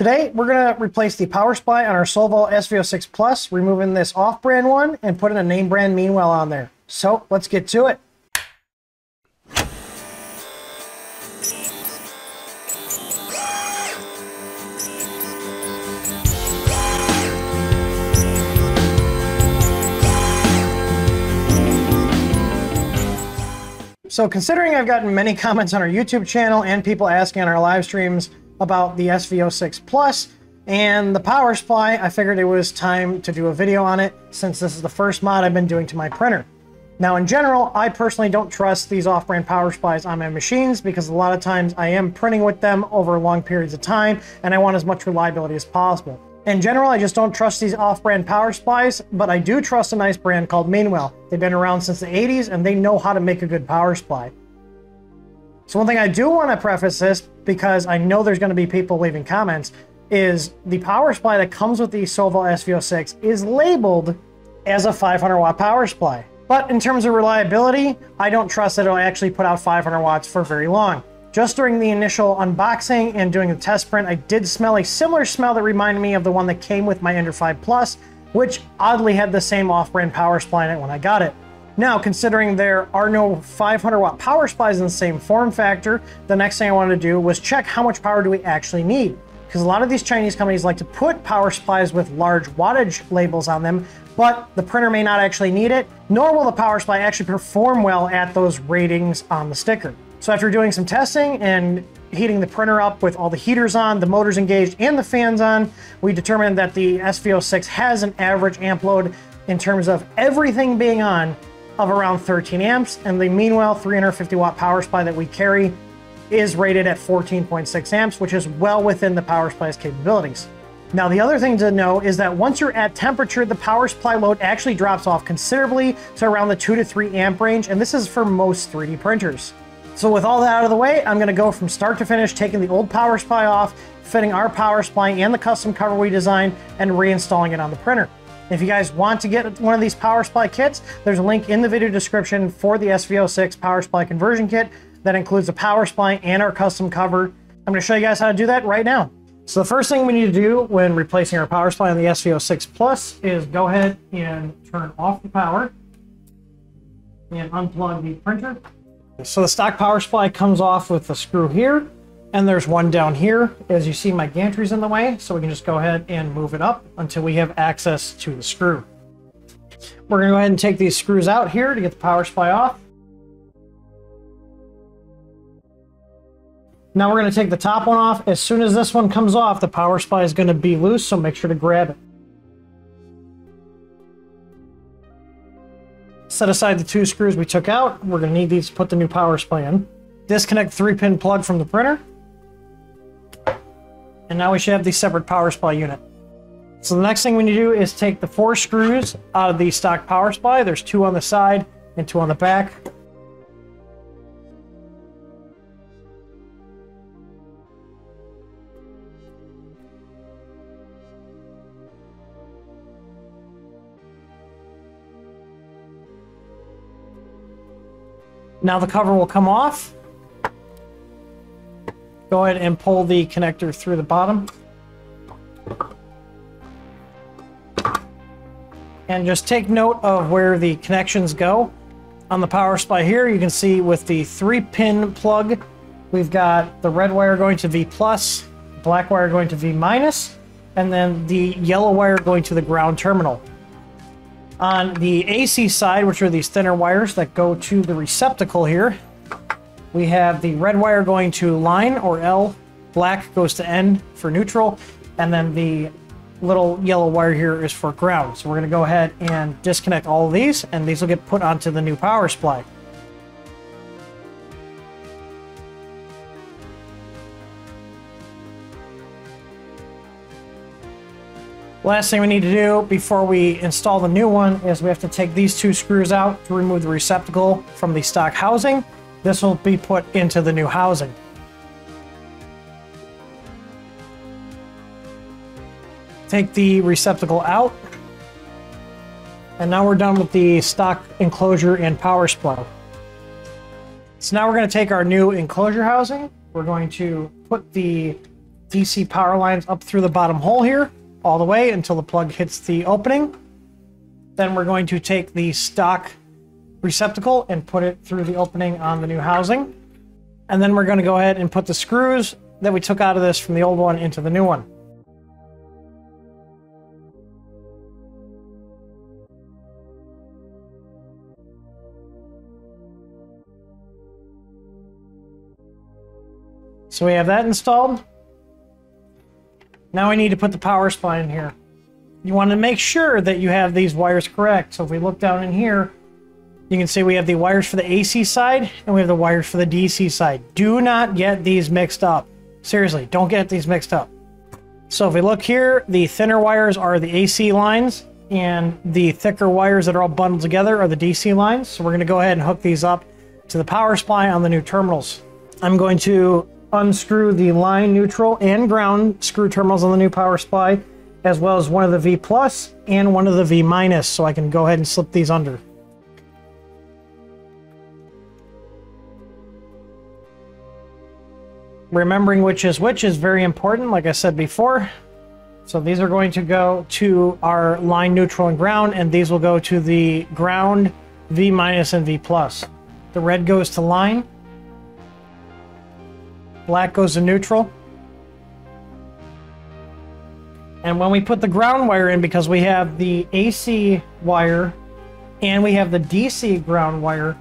Today, we're going to replace the power supply on our Sovol SV06 Plus, removing this off-brand one and putting a name brand Meanwell on there. So let's get to it. So considering I've gotten many comments on our YouTube channel and people asking on our live streams about the SV06 Plus and the power supply, I figured it was time to do a video on it since this is the first mod I've been doing to my printer. Now in general, I personally don't trust these off-brand power supplies on my machines because a lot of times I am printing with them over long periods of time and I want as much reliability as possible. In general, I just don't trust these off-brand power supplies, but I do trust a nice brand called Meanwell. They've been around since the 80s and they know how to make a good power supply. So one thing I do want to preface this, because I know there's going to be people leaving comments, is the power supply that comes with the Sovol SV06 is labeled as a 500 watt power supply. But in terms of reliability, I don't trust that it'll actually put out 500 watts for very long. Just during the initial unboxing and doing the test print, I did smell a similar smell that reminded me of the one that came with my Ender 5 Plus, which oddly had the same off-brand power supply in it when I got it. Now, considering there are no 500 watt power supplies in the same form factor, the next thing I wanted to do was check how much power do we actually need. Because a lot of these Chinese companies like to put power supplies with large wattage labels on them, but the printer may not actually need it, nor will the power supply actually perform well at those ratings on the sticker. So after doing some testing and heating the printer up with all the heaters on, the motors engaged, and the fans on, we determined that the SV06 has an average amp load in terms of everything being on of around 13 amps, and the Meanwell 350 watt power supply that we carry is rated at 14.6 amps, which is well within the power supply's capabilities. Now, the other thing to know is that once you're at temperature, the power supply load actually drops off considerably to around the 2 to 3 amp range, and this is for most 3D printers. So with all that out of the way, I'm gonna go from start to finish, taking the old power supply off, fitting our power supply and the custom cover we designed, and reinstalling it on the printer. If you guys want to get one of these power supply kits, there's a link in the video description for the SV06 power supply conversion kit that includes a power supply and our custom cover. I'm gonna show you guys how to do that right now. So the first thing we need to do when replacing our power supply on the SV06 Plus is go ahead and turn off the power and unplug the printer. So the stock power supply comes off with the screw here, and there's one down here. As you see, my gantry's in the way, so we can just go ahead and move it up until we have access to the screw. We're gonna go ahead and take these screws out here to get the power supply off. Now we're gonna take the top one off. As soon as this one comes off, the power supply is gonna be loose, so make sure to grab it. Set aside the two screws we took out. We're going to need these to put the new power supply in. Disconnect three pin plug from the printer. And now we should have the separate power supply unit. So the next thing we need to do is take the four screws out of the stock power supply. There's two on the side and two on the back. Now the cover will come off. Go ahead and pull the connector through the bottom. And just take note of where the connections go. On the power supply here, you can see with the three pin plug, we've got the red wire going to V plus, black wire going to V minus, and then the yellow wire going to the ground terminal. On the AC side, which are these thinner wires that go to the receptacle here, we have the red wire going to line or L, black goes to N for neutral, and then the little yellow wire here is for ground. So we're going to go ahead and disconnect all of these, and these will get put onto the new power supply. Last thing we need to do before we install the new one is we have to take these two screws out to remove the receptacle from the stock housing. This will be put into the new housing. Take the receptacle out. And now we're done with the stock enclosure and power supply. So now we're going to take our new enclosure housing. We're going to put the DC power lines up through the bottom hole here, all the way until the plug hits the opening. Then we're going to take the stock receptacle and put it through the opening on the new housing. And then we're going to go ahead and put the screws that we took out of this from the old one into the new one. So we have that installed. Now we need to put the power supply in here. You want to make sure that you have these wires correct. So if we look down in here, you can see we have the wires for the AC side and we have the wires for the DC side. Do not get these mixed up. Seriously, don't get these mixed up. So if we look here, the thinner wires are the AC lines and the thicker wires that are all bundled together are the DC lines. So we're going to go ahead and hook these up to the power supply on the new terminals. I'm going to unscrew the line neutral and ground screw terminals on the new power supply, as well as one of the V plus and one of the V minus, so I can go ahead and slip these under. Remembering which is which is very important, like I said before. So these are going to go to our line neutral and ground, and these will go to the ground, V minus, and V plus. The red goes to line, Black goes to neutral. And when we put the ground wire in, because we have the AC wire and we have the DC ground wire,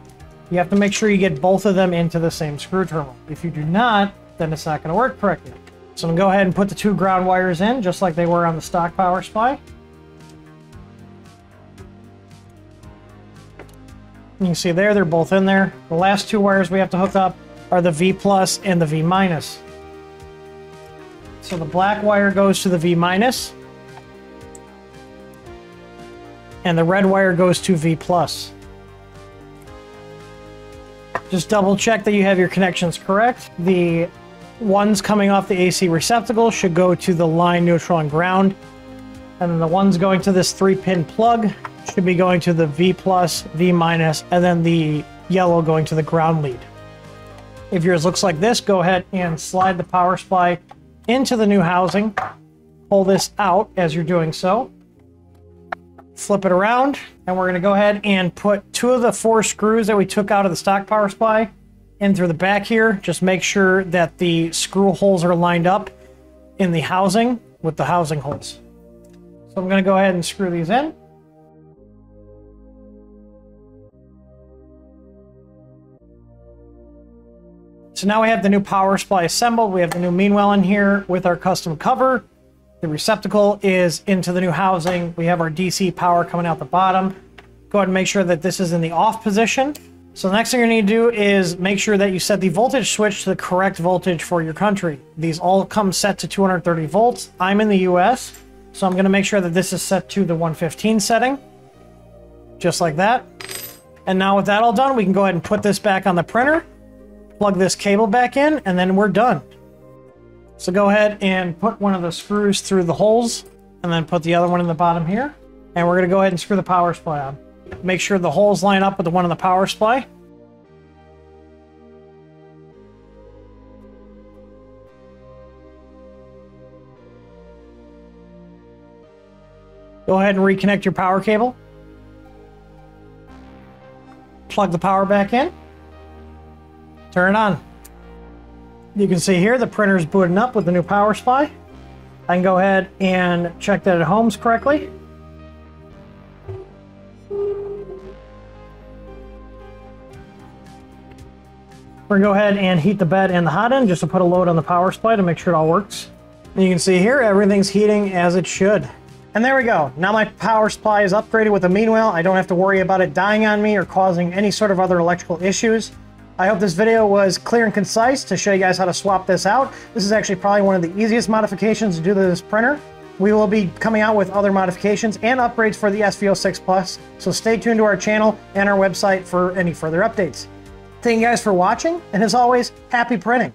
you have to make sure you get both of them into the same screw terminal. If you do not, then it's not going to work correctly. So I'm going to go ahead and put the two ground wires in, just like they were on the stock power supply. You can see there, they're both in there. The last two wires we have to hook up are the V plus and the V minus. So the black wire goes to the V minus, and the red wire goes to V plus. Just double check that you have your connections correct. The ones coming off the AC receptacle should go to the line, neutral, and ground. And then the ones going to this three pin plug should be going to the V plus, V minus, and then the yellow going to the ground lead. If yours looks like this, go ahead and slide the power supply into the new housing. Pull this out as you're doing so. Flip it around, and we're going to go ahead and put two of the four screws that we took out of the stock power supply in through the back here. Just make sure that the screw holes are lined up in the housing with the housing holes. So I'm going to go ahead and screw these in. So now we have the new power supply assembled. We have the new Meanwell in here with our custom cover. The receptacle is into the new housing. We have our DC power coming out the bottom. Go ahead and make sure that this is in the off position. So the next thing you need to do is make sure that you set the voltage switch to the correct voltage for your country. These all come set to 230 volts. I'm in the US, so I'm gonna make sure that this is set to the 115 setting. Just like that. And now with that all done, we can go ahead and put this back on the printer plug this cable back in, and then we're done. So go ahead and put one of the screws through the holes, and then put the other one in the bottom here. And we're going to go ahead and screw the power supply on. Make sure the holes line up with the one in the power supply. Go ahead and reconnect your power cable. Plug the power back in. Turn it on. You can see here the printer is booting up with the new power supply. I can go ahead and check that it homes correctly. We're gonna go ahead and heat the bed and the hot end just to put a load on the power supply to make sure it all works. And you can see here, everything's heating as it should. And there we go. Now my power supply is upgraded with a Meanwell. I don't have to worry about it dying on me or causing any sort of other electrical issues. I hope this video was clear and concise to show you guys how to swap this out. This is actually probably one of the easiest modifications to do to this printer. We will be coming out with other modifications and upgrades for the SV06 Plus, so stay tuned to our channel and our website for any further updates. Thank you guys for watching, and as always, happy printing!